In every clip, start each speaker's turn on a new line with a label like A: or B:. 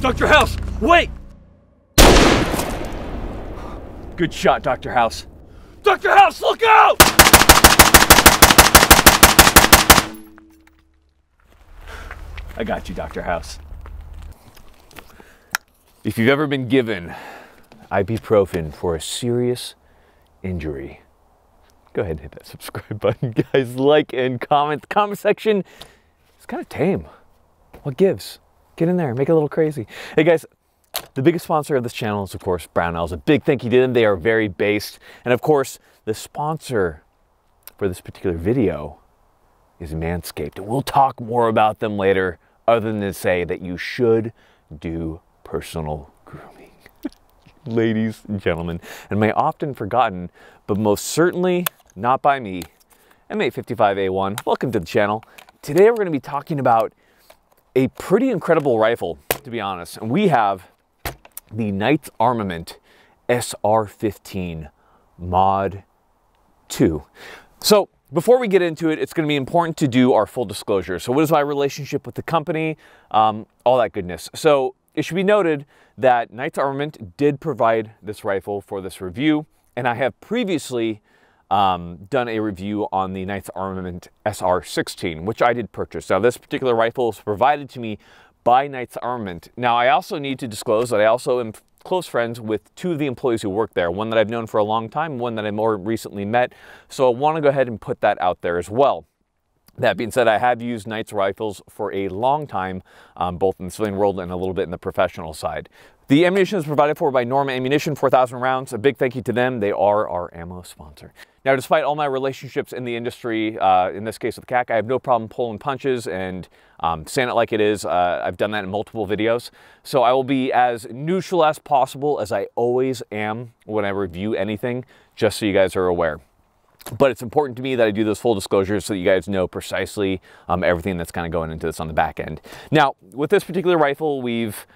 A: Dr. House, wait! Good shot, Dr. House. Dr. House, look out! I got you, Dr. House. If you've ever been given ibuprofen for a serious injury, go ahead and hit that subscribe button, guys. Like and comment. The comment section is kind of tame. What gives? Get in there, make it a little crazy. Hey guys, the biggest sponsor of this channel is, of course, Brownells. A big thank you to them. They are very based. And of course, the sponsor for this particular video is Manscaped. And we'll talk more about them later, other than to say that you should do personal grooming. Ladies and gentlemen, and my often forgotten, but most certainly not by me, M855A1. Welcome to the channel. Today we're going to be talking about a pretty incredible rifle, to be honest. And we have the Knights Armament SR15 Mod 2. So before we get into it, it's going to be important to do our full disclosure. So what is my relationship with the company? Um, all that goodness. So it should be noted that Knights Armament did provide this rifle for this review, and I have previously um, done a review on the Knights Armament SR16, which I did purchase. Now this particular rifle was provided to me by Knights Armament. Now, I also need to disclose that I also am close friends with two of the employees who work there, one that I've known for a long time, one that I more recently met. So I want to go ahead and put that out there as well. That being said, I have used Knights rifles for a long time, um, both in the civilian world and a little bit in the professional side. The ammunition is provided for by Norma Ammunition, 4,000 rounds. A big thank you to them. They are our ammo sponsor. Now, despite all my relationships in the industry, uh, in this case with KAC, I have no problem pulling punches and um, saying it like it is. Uh, I've done that in multiple videos. So I will be as neutral as possible as I always am when I review anything, just so you guys are aware. But it's important to me that I do those full disclosures so that you guys know precisely um, everything that's kind of going into this on the back end. Now, with this particular rifle, we've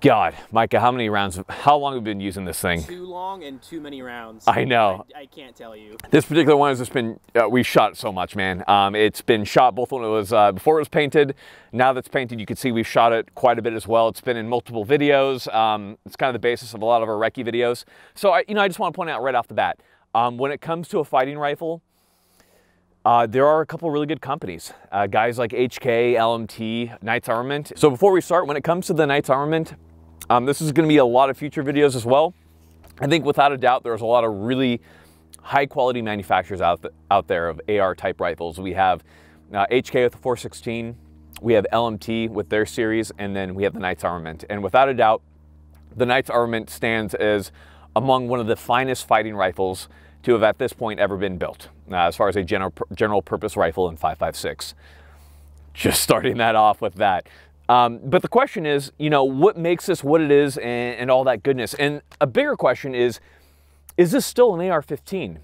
A: God, Micah, how many rounds, how long have we been using this thing?
B: Too long and too many rounds.
A: I know.
B: I, I can't tell you.
A: This particular one has just been, uh, we shot so much, man. Um, it's been shot both when it was, uh, before it was painted. Now that's painted, you can see we've shot it quite a bit as well. It's been in multiple videos. Um, it's kind of the basis of a lot of our recce videos. So, I, you know, I just want to point out right off the bat, um, when it comes to a fighting rifle, uh, there are a couple really good companies, uh, guys like HK, LMT, Knights Armament. So before we start, when it comes to the Knights Armament, um, this is going to be a lot of future videos as well. I think without a doubt, there's a lot of really high quality manufacturers out, th out there of AR type rifles. We have uh, HK with the 416, we have LMT with their series, and then we have the Knights Armament. And without a doubt, the Knights Armament stands as among one of the finest fighting rifles to have at this point ever been built, uh, as far as a general, general purpose rifle in 5.56. Just starting that off with that. Um, but the question is, you know, what makes this what it is and, and all that goodness? And a bigger question is, is this still an AR-15?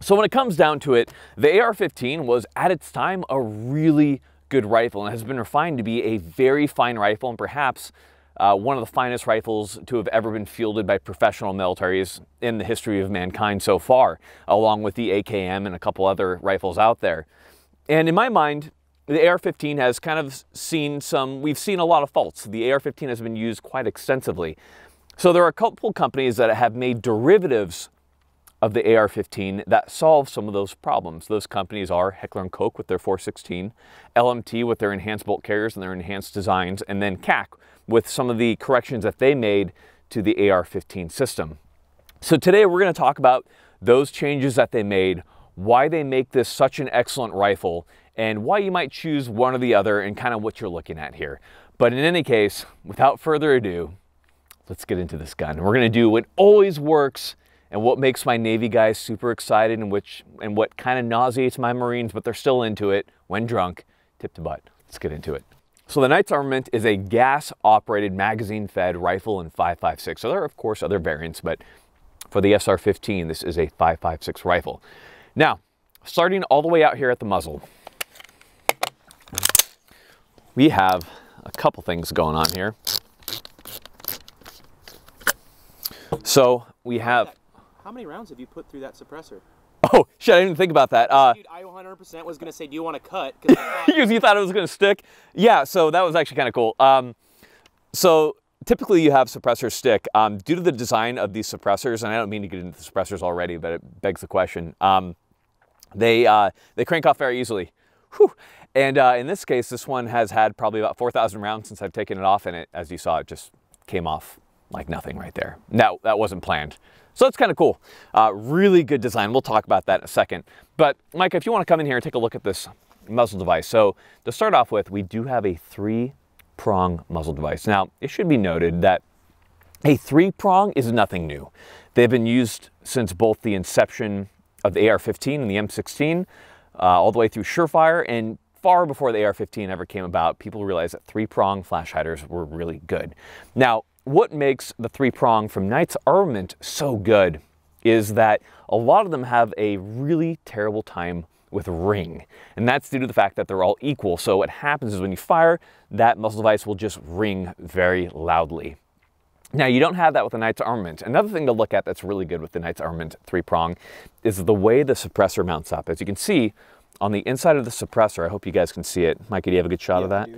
A: So when it comes down to it, the AR-15 was at its time a really good rifle and has been refined to be a very fine rifle and perhaps uh, one of the finest rifles to have ever been fielded by professional militaries in the history of mankind so far, along with the AKM and a couple other rifles out there. And in my mind, the AR-15 has kind of seen some, we've seen a lot of faults. The AR-15 has been used quite extensively. So there are a couple companies that have made derivatives of the AR-15 that solve some of those problems. Those companies are Heckler & Koch with their 416, LMT with their enhanced bolt carriers and their enhanced designs, and then KAC with some of the corrections that they made to the AR-15 system. So today we're going to talk about those changes that they made, why they make this such an excellent rifle, and why you might choose one or the other and kind of what you're looking at here. But in any case, without further ado, let's get into this gun. We're gonna do what always works and what makes my Navy guys super excited and which and what kind of nauseates my Marines, but they're still into it when drunk, tip to butt. Let's get into it. So the Knights Armament is a gas-operated magazine-fed rifle in 5.56. So there are, of course, other variants, but for the SR-15, this is a 5.56 rifle. Now, starting all the way out here at the muzzle, we have a couple things going on here. So we have.
B: How many rounds have you put through that suppressor?
A: Oh shit! I didn't even think about that.
B: Uh, Dude, I 100% was gonna say, do you want to cut?
A: Because you thought it was gonna stick. Yeah. So that was actually kind of cool. Um, so typically you have suppressors stick. Um, due to the design of these suppressors, and I don't mean to get into the suppressors already, but it begs the question, um, they, uh, they crank off very easily. Whew. And uh, in this case, this one has had probably about 4,000 rounds since I've taken it off, and it, as you saw, it just came off like nothing right there. No, that wasn't planned. So that's kind of cool. Uh, really good design. We'll talk about that in a second. But Mike, if you want to come in here and take a look at this muzzle device. So to start off with, we do have a three prong muzzle device. Now, it should be noted that a three prong is nothing new. They've been used since both the inception of the AR-15 and the M16, uh, all the way through Surefire, and far before the AR-15 ever came about, people realized that three-prong flash hiders were really good. Now, what makes the three-prong from Knight's Armament so good is that a lot of them have a really terrible time with ring. And that's due to the fact that they're all equal. So what happens is when you fire, that muzzle device will just ring very loudly. Now you don't have that with the Knight's Armament. Another thing to look at that's really good with the Knight's Armament three-prong is the way the suppressor mounts up. As you can see, on the inside of the suppressor, I hope you guys can see it. Mikey, do you have a good shot
B: Yeah,
A: of that?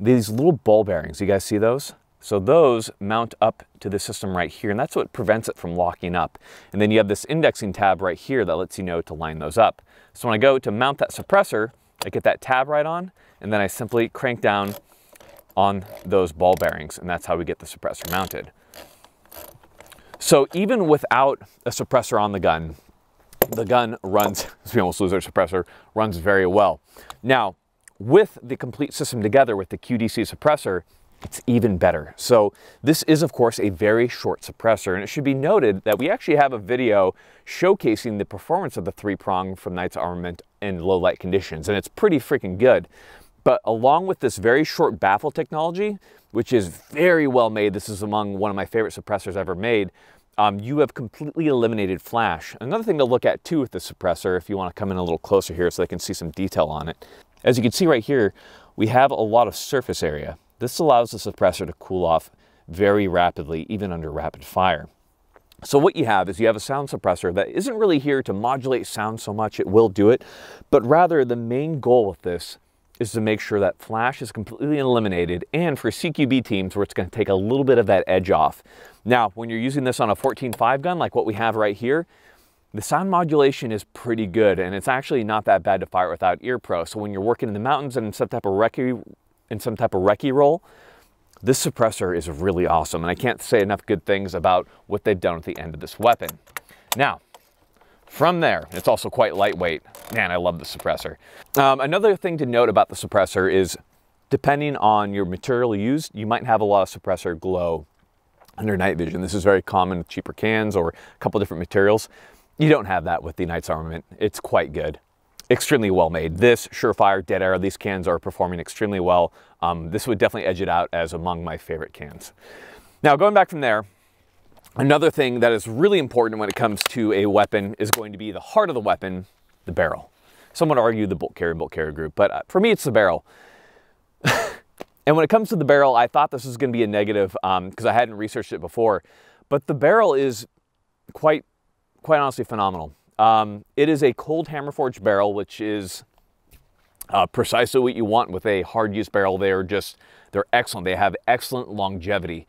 A: These little ball bearings, you guys see those? So those mount up to the system right here, and that's what prevents it from locking up. And then you have this indexing tab right here that lets you know to line those up. So when I go to mount that suppressor, I get that tab right on, and then I simply crank down on those ball bearings, and that's how we get the suppressor mounted. So even without a suppressor on the gun, the gun runs, as we almost lose our suppressor, runs very well. Now, with the complete system together with the QDC suppressor, it's even better. So this is of course a very short suppressor and it should be noted that we actually have a video showcasing the performance of the three prong from Knight's Armament in low light conditions and it's pretty freaking good. But along with this very short baffle technology, which is very well made, this is among one of my favorite suppressors ever made, um, you have completely eliminated flash. Another thing to look at too with the suppressor, if you want to come in a little closer here so they can see some detail on it. As you can see right here, we have a lot of surface area. This allows the suppressor to cool off very rapidly, even under rapid fire. So what you have is you have a sound suppressor that isn't really here to modulate sound so much, it will do it, but rather the main goal with this is to make sure that flash is completely eliminated and for CQB teams where it's going to take a little bit of that edge off. Now, when you're using this on a 14.5 gun like what we have right here, the sound modulation is pretty good and it's actually not that bad to fire without ear pro. So when you're working in the mountains and in some type of recce, in some type of recce role, this suppressor is really awesome. And I can't say enough good things about what they've done at the end of this weapon. Now, from there, it's also quite lightweight. Man, I love the suppressor. Um, another thing to note about the suppressor is depending on your material used, you might have a lot of suppressor glow under night vision. This is very common with cheaper cans or a couple different materials. You don't have that with the Knight's Armament. It's quite good. Extremely well made. This, Surefire, Dead Air, these cans are performing extremely well. Um, this would definitely edge it out as among my favorite cans. Now, going back from there, Another thing that is really important when it comes to a weapon is going to be the heart of the weapon, the barrel. Some would argue the bolt carrier, bolt carrier group, but uh, for me, it's the barrel. and when it comes to the barrel, I thought this was going to be a negative because I hadn't researched it before, but the barrel is quite, quite honestly phenomenal. Um, it is a cold hammer forged barrel, which is uh, precisely what you want with a hard use barrel. They're just, they're excellent. They have excellent longevity.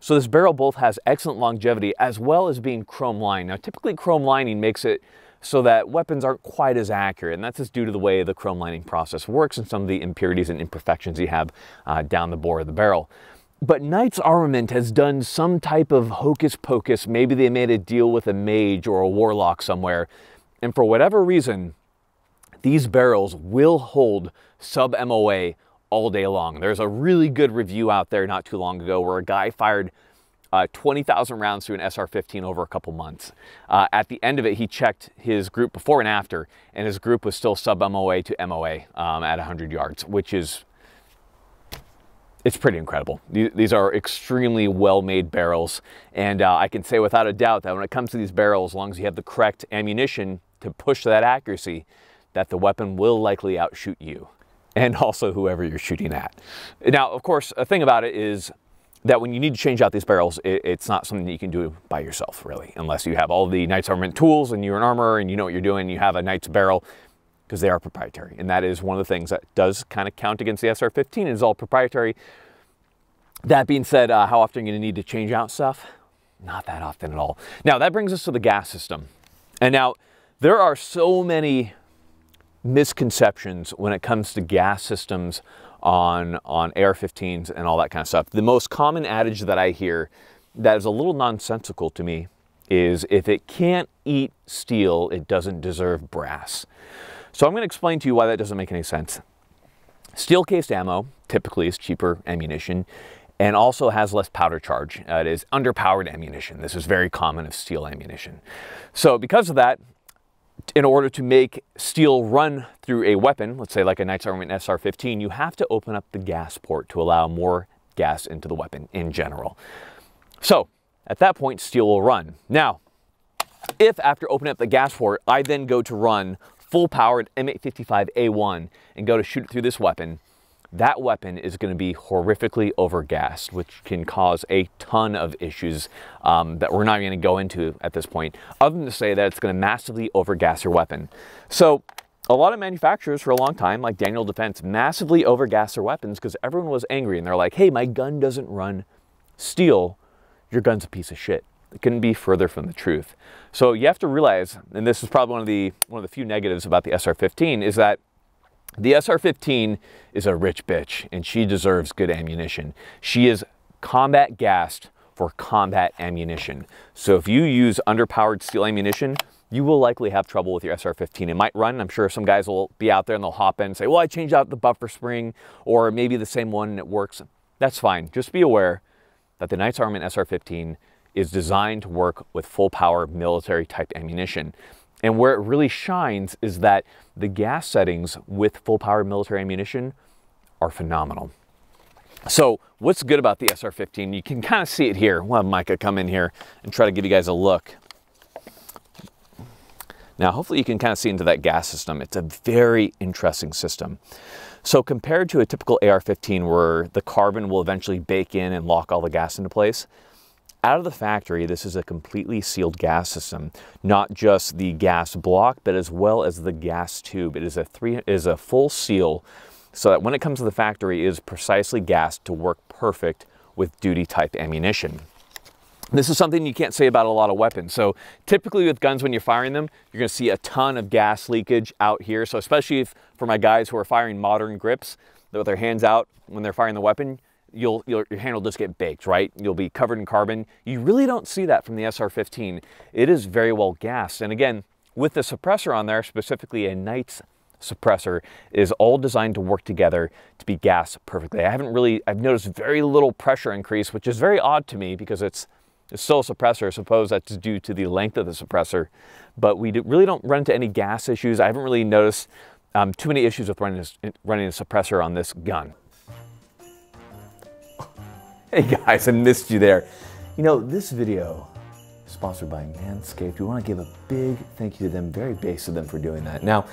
A: So this barrel both has excellent longevity as well as being chrome lined. Now typically chrome lining makes it so that weapons aren't quite as accurate and that's just due to the way the chrome lining process works and some of the impurities and imperfections you have uh, down the bore of the barrel. But Knight's Armament has done some type of hocus pocus. Maybe they made a deal with a mage or a warlock somewhere. And for whatever reason, these barrels will hold sub MOA all day long. There's a really good review out there not too long ago where a guy fired uh, 20,000 rounds through an SR-15 over a couple months. Uh, at the end of it, he checked his group before and after, and his group was still sub MOA to MOA um, at 100 yards, which is it's pretty incredible. These are extremely well-made barrels, and uh, I can say without a doubt that when it comes to these barrels, as long as you have the correct ammunition to push that accuracy, that the weapon will likely outshoot you and also whoever you're shooting at. Now, of course, a thing about it is that when you need to change out these barrels, it, it's not something that you can do by yourself, really, unless you have all the Knight's Armament tools and you're an armorer and you know what you're doing, you have a Knight's barrel, because they are proprietary. And that is one of the things that does kind of count against the SR-15 is all proprietary. That being said, uh, how often are you gonna need to change out stuff? Not that often at all. Now that brings us to the gas system. And now there are so many misconceptions when it comes to gas systems on, on AR-15s and all that kind of stuff. The most common adage that I hear that is a little nonsensical to me is if it can't eat steel, it doesn't deserve brass. So I'm going to explain to you why that doesn't make any sense. Steel cased ammo typically is cheaper ammunition and also has less powder charge. Uh, it is underpowered ammunition. This is very common of steel ammunition. So because of that, in order to make steel run through a weapon, let's say like a Knights Armament SR-15, you have to open up the gas port to allow more gas into the weapon in general. So at that point, steel will run. Now, if after opening up the gas port, I then go to run full powered M855A1 and go to shoot it through this weapon, that weapon is going to be horrifically overgassed, which can cause a ton of issues um, that we're not going to go into at this point, other than to say that it's going to massively overgas your weapon. So a lot of manufacturers for a long time, like Daniel Defense, massively overgassed their weapons because everyone was angry and they're like, hey, my gun doesn't run steel. Your gun's a piece of shit. It couldn't be further from the truth. So you have to realize, and this is probably one of the one of the few negatives about the SR-15, is that the SR-15 is a rich bitch and she deserves good ammunition. She is combat gassed for combat ammunition. So if you use underpowered steel ammunition, you will likely have trouble with your SR-15. It might run. I'm sure some guys will be out there and they'll hop in and say, well, I changed out the buffer spring or maybe the same one and it works. That's fine. Just be aware that the Knights Armament SR-15 is designed to work with full power military type ammunition. And where it really shines is that the gas settings with full power military ammunition are phenomenal. So what's good about the SR-15? You can kind of see it here. We'll have Micah come in here and try to give you guys a look. Now, hopefully you can kind of see into that gas system. It's a very interesting system. So compared to a typical AR-15 where the carbon will eventually bake in and lock all the gas into place, out of the factory, this is a completely sealed gas system, not just the gas block, but as well as the gas tube. It is a three is a full seal so that when it comes to the factory, it is precisely gassed to work perfect with duty type ammunition. This is something you can't say about a lot of weapons. So typically with guns, when you're firing them, you're gonna see a ton of gas leakage out here. So especially if, for my guys who are firing modern grips, with their hands out when they're firing the weapon, you'll, your hand will just get baked, right? You'll be covered in carbon. You really don't see that from the SR-15. It is very well gassed. And again, with the suppressor on there, specifically a Knights suppressor, is all designed to work together to be gassed perfectly. I haven't really, I've noticed very little pressure increase, which is very odd to me because it's, it's still a suppressor. I suppose that's due to the length of the suppressor, but we really don't run into any gas issues. I haven't really noticed um, too many issues with running running a suppressor on this gun. Hey guys, I missed you there. You know, this video is sponsored by Manscaped. We want to give a big thank you to them, very base of them for doing that. Now,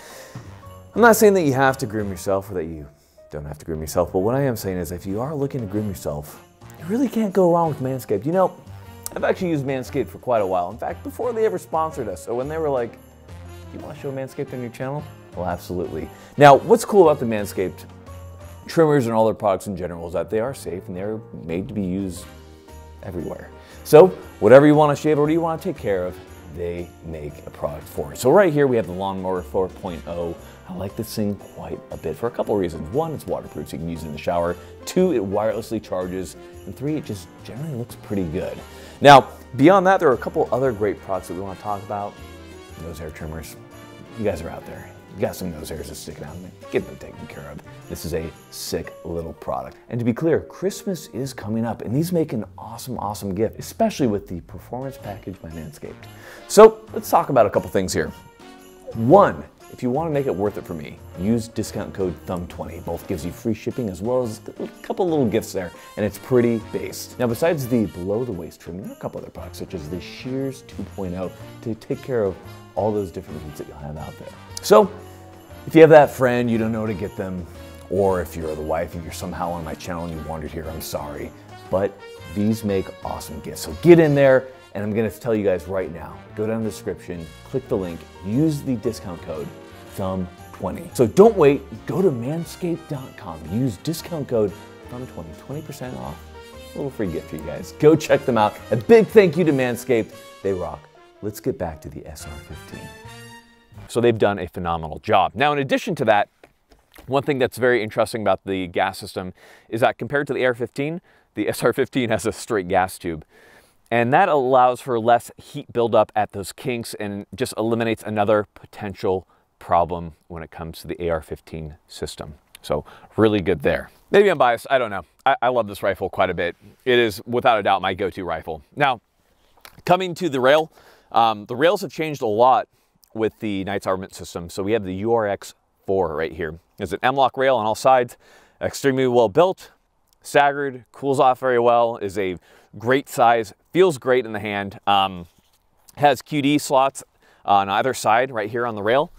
A: I'm not saying that you have to groom yourself or that you don't have to groom yourself, but what I am saying is if you are looking to groom yourself, you really can't go wrong with Manscaped. You know, I've actually used Manscaped for quite a while. In fact, before they ever sponsored us, so when they were like, you want to show Manscaped on your channel? Well, absolutely. Now, what's cool about the Manscaped trimmers and all their products in general is that they are safe and they're made to be used everywhere. So whatever you want to shave or you want to take care of, they make a product for it. So right here we have the Lawnmower 4.0. I like this thing quite a bit for a couple reasons. One, it's waterproof, so you can use it in the shower. Two, it wirelessly charges. And three, it just generally looks pretty good. Now, beyond that, there are a couple other great products that we want to talk about. Those hair trimmers. You guys are out there. Got some nose hairs that sticking out. Get them taken care of. This is a sick little product. And to be clear, Christmas is coming up and these make an awesome, awesome gift, especially with the performance package by Manscaped. So let's talk about a couple things here. One, if you want to make it worth it for me, use discount code THUMB20. Both gives you free shipping as well as a couple little gifts there, and it's pretty based. Now, besides the below the waist trim, there are a couple other products such as the Shears 2.0 to take care of all those different needs that you'll have out there. So, if you have that friend, you don't know to get them, or if you're the wife and you're somehow on my channel and you wandered here, I'm sorry. But these make awesome gifts. So get in there, and I'm gonna tell you guys right now, go down the description, click the link, use the discount code THUMB20. So don't wait, go to manscaped.com, use discount code THUMB20, 20% off
C: A little free gift for you guys. Go check them out. A big thank you to Manscaped. They rock. Let's get back to the SR15.
A: So they've done a phenomenal job. Now, in addition to that, one thing that's very interesting about the gas system is that compared to the AR-15, the SR-15 has a straight gas tube. And that allows for less heat buildup at those kinks and just eliminates another potential problem when it comes to the AR-15 system. So really good there. Maybe I'm biased, I don't know. I, I love this rifle quite a bit. It is without a doubt my go-to rifle. Now, coming to the rail, um, the rails have changed a lot with the Knights Armament system. So we have the URX 4 right here. It's an M-LOK rail on all sides, extremely well built, staggered, cools off very well, is a great size, feels great in the hand, um, has QD slots on either side right here on the rail.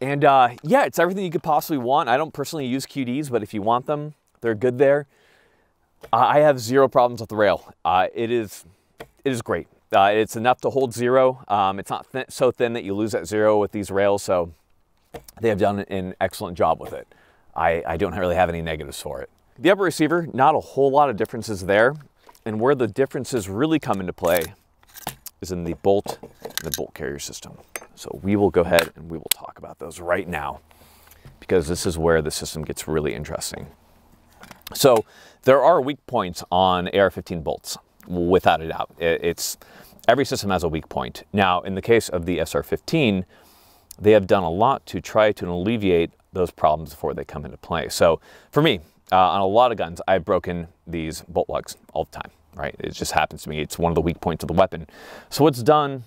A: And uh, yeah, it's everything you could possibly want. I don't personally use QDs, but if you want them, they're good there. I have zero problems with the rail. Uh, it is, it is great. Uh, it's enough to hold zero. Um, it's not th so thin that you lose that zero with these rails, so they have done an excellent job with it. I, I don't really have any negatives for it. The upper receiver, not a whole lot of differences there. And where the differences really come into play is in the bolt the bolt carrier system. So we will go ahead and we will talk about those right now because this is where the system gets really interesting. So there are weak points on AR-15 bolts, without a doubt. It's every system has a weak point. Now, in the case of the SR-15, they have done a lot to try to alleviate those problems before they come into play. So for me, uh, on a lot of guns, I've broken these bolt lugs all the time, right? It just happens to me. It's one of the weak points of the weapon. So what's done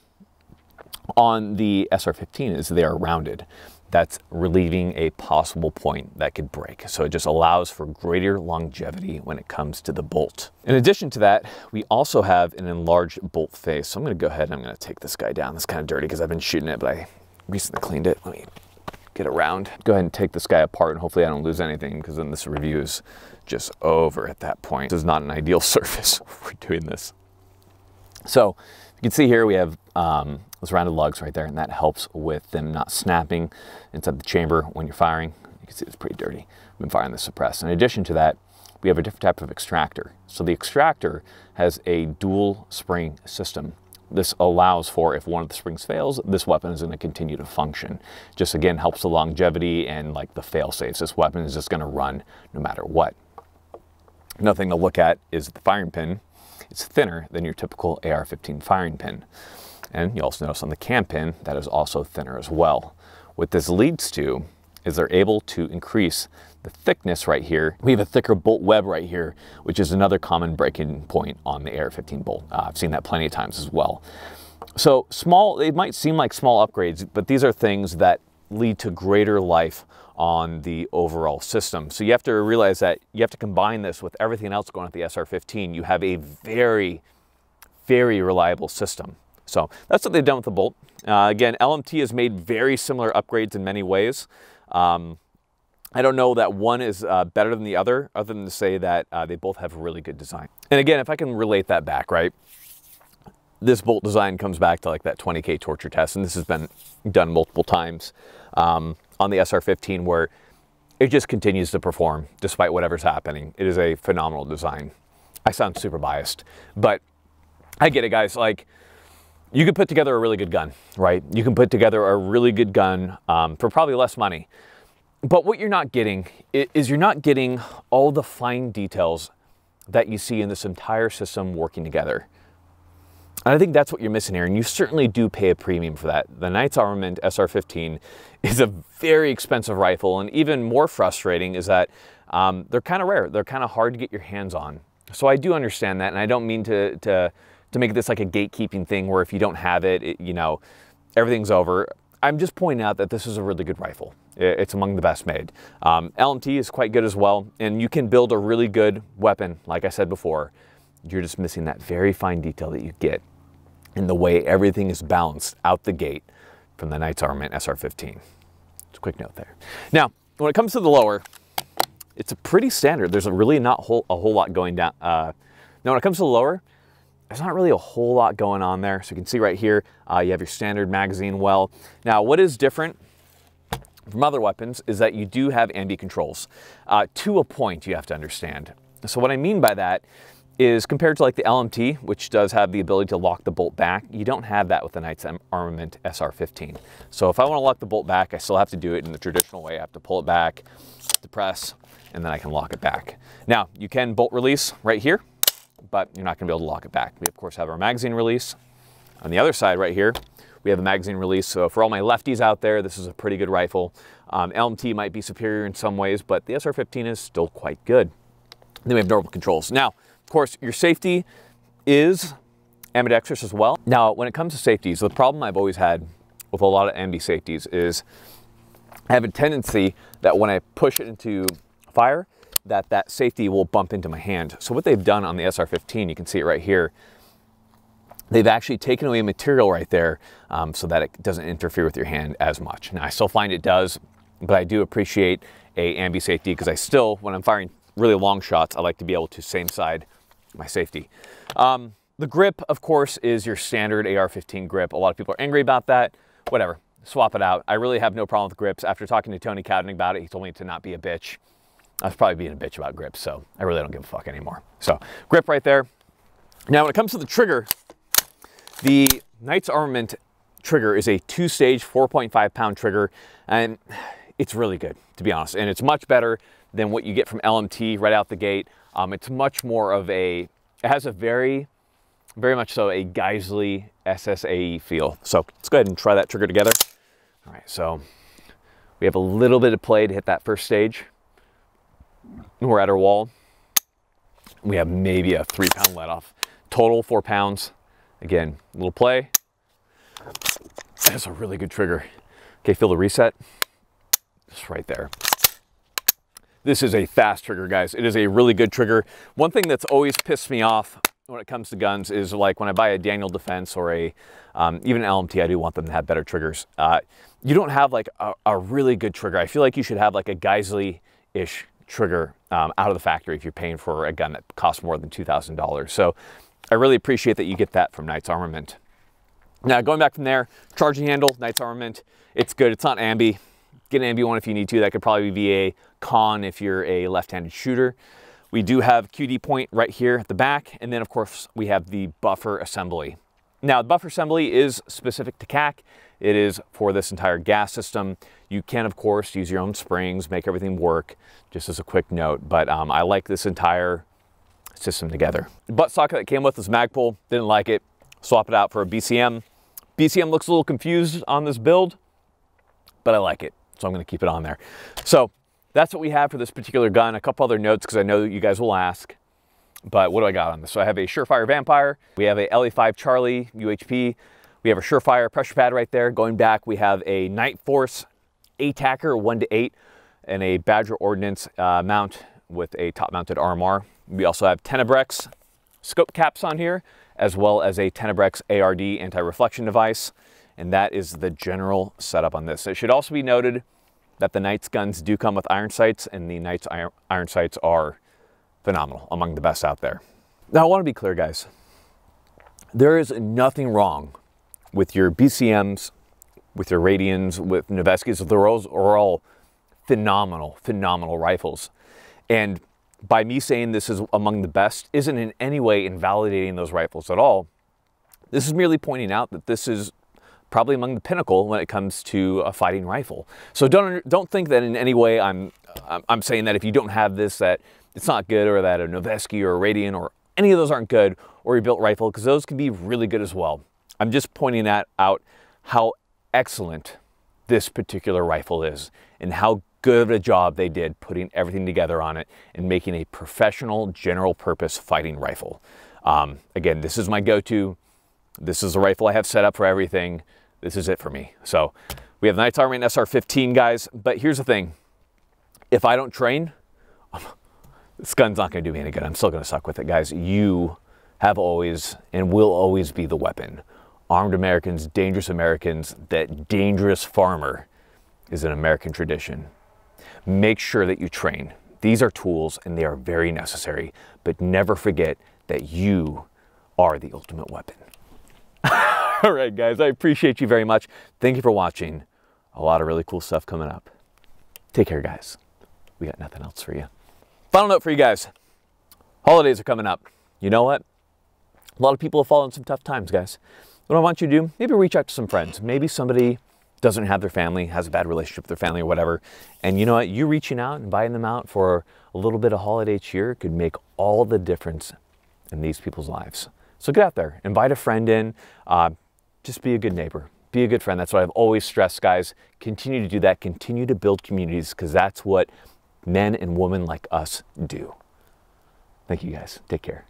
A: on the SR-15 is they are rounded. That's relieving a possible point that could break. So it just allows for greater longevity when it comes to the bolt. In addition to that, we also have an enlarged bolt face. So I'm gonna go ahead and I'm gonna take this guy down. It's kind of dirty because I've been shooting it, but I recently cleaned it. Let me get around. Go ahead and take this guy apart and hopefully I don't lose anything because then this review is just over at that point. This is not an ideal surface for doing this. So you can see here we have um, those rounded lugs right there and that helps with them not snapping inside the chamber when you're firing. You can see it's pretty dirty. I've been firing the suppress. In addition to that, we have a different type of extractor. So the extractor has a dual spring system this allows for if one of the springs fails, this weapon is going to continue to function. Just again helps the longevity and like the fail safes. This weapon is just going to run no matter what. Another thing to look at is the firing pin. It's thinner than your typical AR-15 firing pin. And you also notice on the cam pin that is also thinner as well. What this leads to is they're able to increase the thickness right here. We have a thicker bolt web right here, which is another common breaking point on the AR-15 bolt. Uh, I've seen that plenty of times as well. So small, it might seem like small upgrades, but these are things that lead to greater life on the overall system. So you have to realize that you have to combine this with everything else going at the SR-15. You have a very, very reliable system. So that's what they've done with the Bolt. Uh, again, LMT has made very similar upgrades in many ways. Um, I don't know that one is uh, better than the other, other than to say that uh, they both have really good design. And again, if I can relate that back, right? This bolt design comes back to like that 20K torture test, and this has been done multiple times um, on the SR-15 where it just continues to perform despite whatever's happening. It is a phenomenal design. I sound super biased, but I get it, guys. Like, you could put together a really good gun, right? You can put together a really good gun um, for probably less money. But what you're not getting is you're not getting all the fine details that you see in this entire system working together. And I think that's what you're missing here, and you certainly do pay a premium for that. The Knights Armament SR-15 is a very expensive rifle, and even more frustrating is that um, they're kind of rare. They're kind of hard to get your hands on. So I do understand that, and I don't mean to, to, to make this like a gatekeeping thing where if you don't have it, it you know, everything's over. I'm just pointing out that this is a really good rifle. It's among the best made. Um, LMT is quite good as well, and you can build a really good weapon, like I said before. You're just missing that very fine detail that you get in the way everything is balanced out the gate from the Knights Armament SR-15. Just a quick note there. Now, when it comes to the lower, it's a pretty standard. There's a really not whole, a whole lot going down. Uh, now, when it comes to the lower, there's not really a whole lot going on there. So you can see right here, uh, you have your standard magazine well. Now, what is different from other weapons is that you do have ambi controls. Uh, to a point, you have to understand. So what I mean by that is compared to like the LMT, which does have the ability to lock the bolt back, you don't have that with the Knights Armament SR15. So if I want to lock the bolt back, I still have to do it in the traditional way. I have to pull it back, depress, and then I can lock it back. Now, you can bolt release right here, but you're not going to be able to lock it back. We, of course, have our magazine release. On the other side right here, we have a magazine release. So for all my lefties out there, this is a pretty good rifle. Um, LMT might be superior in some ways, but the SR-15 is still quite good. Then we have normal controls. Now, of course, your safety is ambidextrous as well. Now, when it comes to safeties, the problem I've always had with a lot of ambi safeties is I have a tendency that when I push it into fire, that that safety will bump into my hand. So what they've done on the SR-15, you can see it right here, they've actually taken away material right there um, so that it doesn't interfere with your hand as much. Now I still find it does, but I do appreciate a ambi safety because I still, when I'm firing really long shots, I like to be able to same side my safety. Um, the grip, of course, is your standard AR-15 grip. A lot of people are angry about that. Whatever, swap it out. I really have no problem with grips. After talking to Tony Cowden about it, he told me to not be a bitch. I was probably being a bitch about grips, so I really don't give a fuck anymore. So grip right there. Now, when it comes to the trigger, the Knights Armament trigger is a two-stage, 4.5 pound trigger, and it's really good, to be honest. And it's much better than what you get from LMT right out the gate. Um, it's much more of a, it has a very, very much so a Geissele SSAE feel. So let's go ahead and try that trigger together. All right, so we have a little bit of play to hit that first stage. We're at our wall. We have maybe a three pound let off. Total four pounds. Again, little play. That's a really good trigger. Okay, feel the reset. Just right there. This is a fast trigger, guys. It is a really good trigger. One thing that's always pissed me off when it comes to guns is like when I buy a Daniel Defense or a um, even an LMT, I do want them to have better triggers. Uh, you don't have like a, a, really good trigger. I feel like you should have like a Geissele-ish trigger um, out of the factory if you're paying for a gun that costs more than $2,000. So I really appreciate that you get that from Knights Armament. Now going back from there, charging handle, Knights Armament, it's good. It's not ambi. Get an ambi one if you need to. That could probably be a con if you're a left-handed shooter. We do have QD point right here at the back, and then of course we have the buffer assembly. Now the buffer assembly is specific to KAC. It is for this entire gas system. You can of course use your own springs, make everything work, just as a quick note, but um, I like this entire system together. The butt socket that came with was Magpul, didn't like it, swap it out for a BCM. BCM looks a little confused on this build, but I like it, so I'm gonna keep it on there. So that's what we have for this particular gun. A couple other notes, because I know you guys will ask, but what do I got on this? So I have a Surefire Vampire, we have a LE5 Charlie UHP, we have a Surefire pressure pad right there. Going back, we have a Nightforce ATACR 1 to 8 and a Badger Ordnance uh, mount with a top-mounted RMR. We also have Tenebrex scope caps on here, as well as a Tenebrex ARD anti-reflection device. And that is the general setup on this. It should also be noted that the Knights guns do come with iron sights and the Knights iron, sights are phenomenal, among the best out there. Now I wanna be clear guys, there is nothing wrong with your BCMs, with your Radians, with Noveskes, they're all phenomenal, phenomenal rifles. And by me saying this is among the best isn't in any way invalidating those rifles at all. This is merely pointing out that this is probably among the pinnacle when it comes to a fighting rifle. So don't don't think that in any way I'm I'm saying that if you don't have this that it's not good or that a Noveske or a Radian or any of those aren't good or a built rifle because those can be really good as well. I'm just pointing that out how excellent this particular rifle is and how good a job they did putting everything together on it and making a professional general purpose fighting rifle. Um, again, this is my go-to. This is the rifle I have set up for everything. This is it for me. So we have Knights Armament SR-15 guys, but here's the thing. If I don't train, this gun's not gonna do me any good. I'm still gonna suck with it, guys. You have always and will always be the weapon. Armed Americans, dangerous Americans, that dangerous farmer is an American tradition make sure that you train. These are tools and they are very necessary, but never forget that you are the ultimate weapon. All right, guys, I appreciate you very much. Thank you for watching. A lot of really cool stuff coming up. Take care, guys. We got nothing else for you. Final note for you guys. Holidays are coming up. you know what? A lot of people have fallen some tough times, guys. What I want you to do, maybe reach out to some friends. Maybe somebody doesn't have their family, has a bad relationship with their family or whatever. And you know what? You reaching out, and inviting them out for a little bit of holiday cheer could make all the difference in these people's lives. So get out there, invite a friend in, uh, just be a good neighbor, be a good friend. That's what I've always stressed, guys. Continue to do that, continue to build communities because that's what men and women like us do. Thank you guys. Take care.